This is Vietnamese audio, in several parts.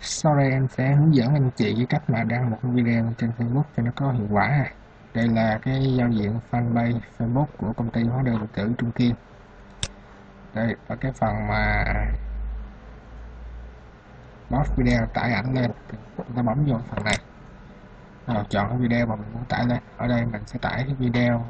sau đây em sẽ hướng dẫn anh chị cái cách mà đăng một video trên Facebook cho nó có hiệu quả ha. Đây là cái giao diện fanpage Facebook của công ty hóa đơn điện tử Trung Kiên. Đây, ở cái phần mà post video tải ảnh lên, chúng ta bấm vô phần này rồi, chọn cái video mà mình muốn tải lên ở đây mình sẽ tải cái video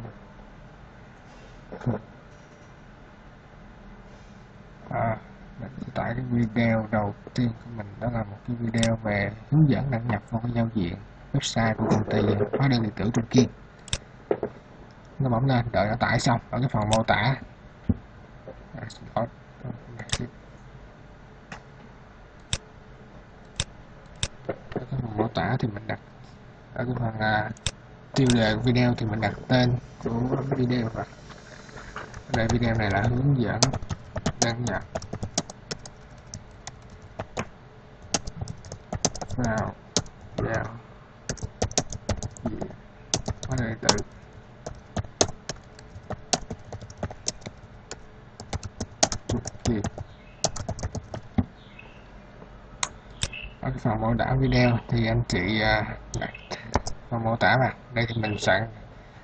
à, mình sẽ tải cái video đầu tiên của mình, đó là một cái video về hướng dẫn đăng nhập vào cái giao diện website của công ty hóa đơn điện tử Trung Kiên nó bấm lên, đợi nó tải xong, ở cái phần mô tả. À, ở cái phần mô tả thì mình đặt, ở cái phần à, tiêu đề của video thì mình đặt tên của video và đây, video này là hướng dẫn đăng nhập. Vào vào hóa đơn điện tử ở cái phần mô tả video thì anh chị à, đặt phần mô tả vào đây thì mình soạn,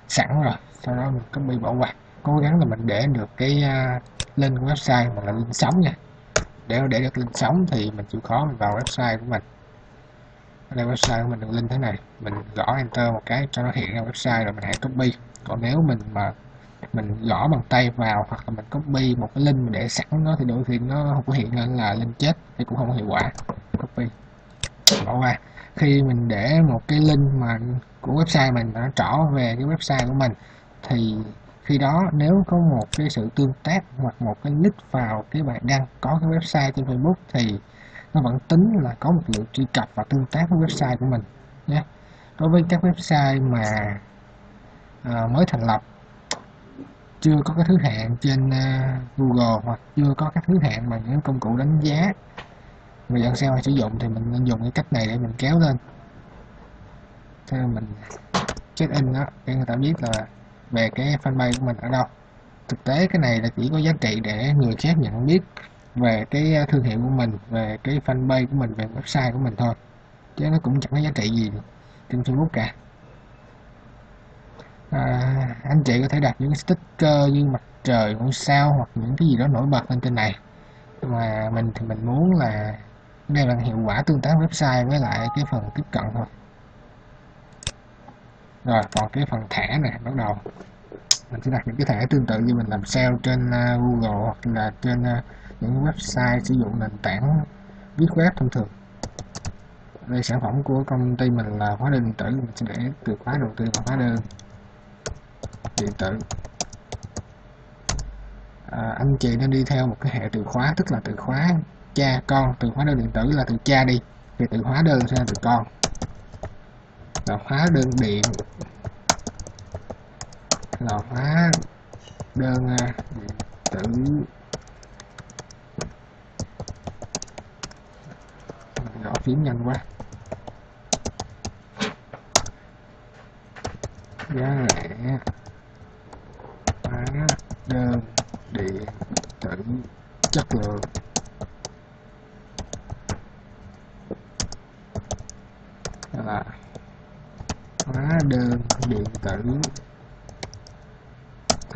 sẵn rồi. Sau đó mình copy bỏ qua. Cố gắng là mình để được cái à, link của website mà là link sống nha. Để để được link sống thì mình chịu khó mình vào website của mình lên website của mình đường link thế này. Mình gõ enter một cái cho nó hiện ra website rồi mình hãy copy. Còn nếu mình mà mình gõ bằng tay vào hoặc là mình copy một cái link mình để sẵn nó thì đôi khi nó không có hiện lên là link chết thì cũng không có hiệu quả. Copy. Bỏ qua. Khi mình để một cái link mà của website mình nó trỏ về cái website của mình thì khi đó nếu có một cái sự tương tác hoặc một cái link vào cái bài đăng có cái website trên Facebook thì nó vẫn tính là có một lượng truy cập và tương tác với website của mình nhé. Đối với các website mà à, mới thành lập chưa có cái thứ hạng trên uh, Google hoặc chưa có các thứ hạng mà những công cụ đánh giá. Mà dẫn sau sử dụng thì mình nên dùng cái cách này để mình kéo lên. Theo mình check in đó để người ta biết là về cái fanpage của mình ở đâu. Thực tế cái này là chỉ có giá trị để người khác nhận biết về cái à, thương hiệu của mình về cái fanpage của mình về website của mình thôi. Chứ nó cũng chẳng có giá trị gì trên Facebook cả. À, anh chị có thể đặt những sticker như mặt trời ngôi sao hoặc những cái gì đó nổi bật lên trên này. Mà mình thì mình muốn là đây là hiệu quả tương tác website với lại cái phần tiếp cận thôi. Rồi còn cái phần thẻ này bắt đầu mình sẽ đặt những cái thẻ tương tự như mình làm sale trên uh, Google hoặc là trên uh, những website sử dụng nền tảng viết web thông thường. Đây sản phẩm của công ty mình là hóa đơn điện tử mình sẽ để từ khóa đầu tiên là hóa đơn điện tử. À, anh chị nên đi theo một cái hệ từ khóa tức là từ khóa cha con từ hóa đơn điện tử là từ cha đi thì từ hóa đơn sẽ là từ con. Là hóa đơn điện là hóa đơn điện tử. Gõ phím nhanh quá. Giá rẻ. Hóa đơn điện tử, chất lượng. Là hóa đơn điện tử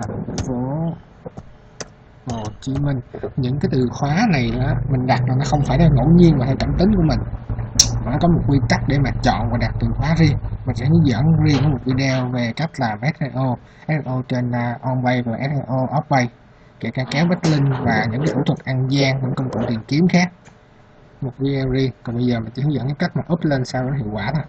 thành phố Hồ Chí Minh. Những cái từ khóa này đó mình đặt là nó không phải là ngẫu nhiên mà theo cảm tính của mình. Mà nó có một quy tắc để mà chọn và đặt từ khóa riêng. Mình sẽ hướng dẫn riêng một video về cách làm SEO SEO trên à, uh, OnPay và SEO OffPay kể cả kéo backlink và những cái thủ thuật ăn gian những công cụ tìm kiếm khác. Một video riêng. Còn bây giờ mình chỉ hướng dẫn cái cách mà up lên sao nó hiệu quả thôi.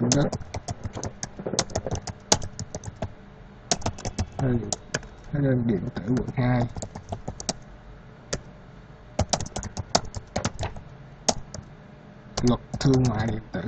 Điện tử thủ đức hóa đơn điện tử quận 2 luật thương mại điện tử.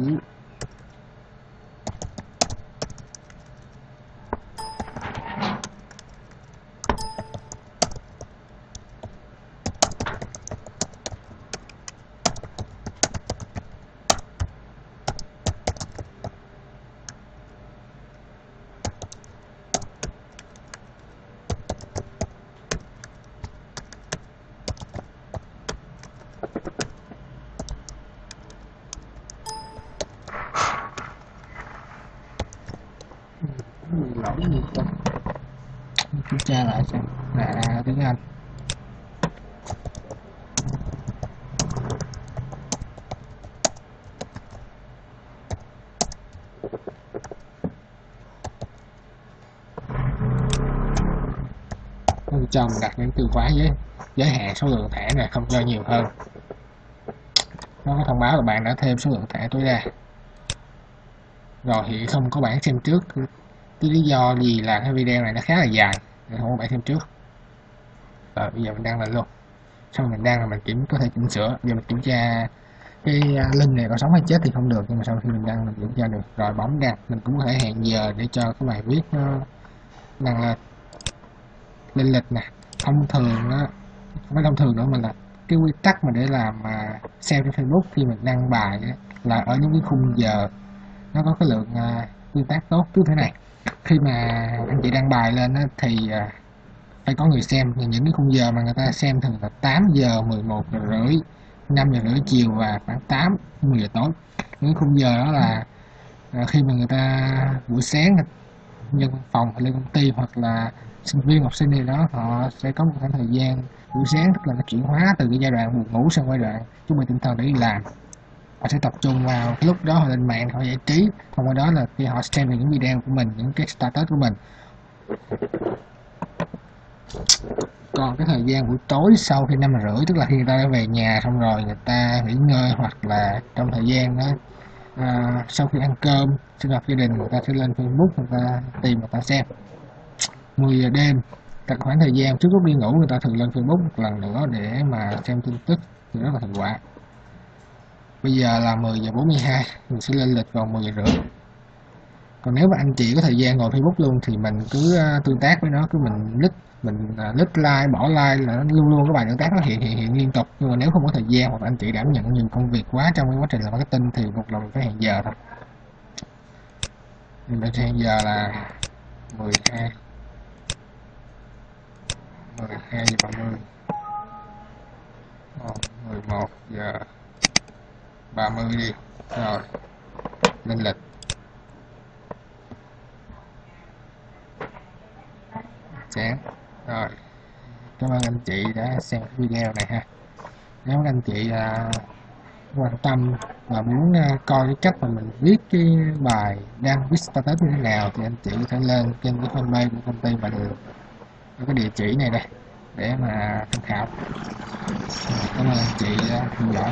Tra lại xem là tiếng Anh. Cho mình đặt những từ khóa với giới hạn số lượng thẻ này không cho nhiều hơn. Nó có thông báo là bạn đã thêm số lượng thẻ tối đa. Rồi thì không có bản xem trước. Cái lý do gì là cái video này nó khá là dài? Ngày không có bản trước. Và bây giờ mình đang lên luôn xong mình đang là mình kiểm có thể chỉnh sửa. Giờ mình kiểm tra cái à, link này có sống hay chết thì không được. Nhưng mà sau khi mình đăng mình kiểm tra được rồi bấm đăng mình cũng có thể hẹn giờ để cho cái bài viết nó đăng lên. Lên lịch nè. Thông thường á không phải thông thường nữa mà là cái quy tắc mà để làm mà xem trên Facebook khi mình đăng bài á, là ở những cái khung giờ nó có cái lượng uh, tương tác tốt cứ thế này. Khi mà anh chị đăng bài lên thì à, phải có người xem. Thì những cái khung giờ mà người ta xem thường là 8 giờ 11 giờ rưỡi 5 giờ rưỡi chiều và khoảng 8 10 giờ tối. Những khung giờ đó là à, khi mà người ta, buổi sáng nhân phòng lên công ty hoặc là sinh viên học sinh gì đó, họ sẽ có một khoảng thời gian buổi sáng tức là nó chuyển hóa từ cái giai đoạn buồn ngủ sang giai đoạn chuẩn bị tinh thần để đi làm họ sẽ tập trung vào cái lúc đó họ lên mạng họ giải trí thông qua đó là khi họ xem những video của mình những cái status của mình. Còn cái thời gian buổi tối sau khi năm rưỡi tức là khi người ta đã về nhà xong rồi người ta nghỉ ngơi hoặc là trong thời gian đó à, sau khi ăn cơm sinh hoạt gia đình người ta sẽ lên facebook người ta tìm người ta xem. 10 giờ đêm tại khoảng thời gian trước lúc đi ngủ người ta thường lên Facebook một lần nữa để mà xem tin tức thì rất là thành quả bây giờ là 10 giờ 42 mình sẽ lên lịch vào 10 giờ rưỡi. Còn nếu mà anh chị có thời gian ngồi Facebook luôn thì mình cứ ờ, tương tác với nó, cứ mình lít mình ờ, lít like, bỏ like là nó luôn luôn các bài tương tác nó hiện hiện hiện liên tục. Nhưng mà nếu không có thời gian hoặc anh chị đảm nhận nhiều công việc quá trong quá trình làm marketing thì một lần phải hẹn giờ thôi. Mình hẹn giờ là 12 12 giờ 30 11 ờ, giờ. 30 đi rồi. Lên lịch. Sáng rồi. Cảm ơn anh chị đã xem video này ha. Nếu anh chị à, quan tâm và muốn à, coi cái cách mà mình viết cái bài đăng viết status như thế nào thì anh chị có thể lên trên cái fanpage của công ty và đường cái địa chỉ này đây để mà tham khảo. Cảm ơn anh chị đã theo dõi.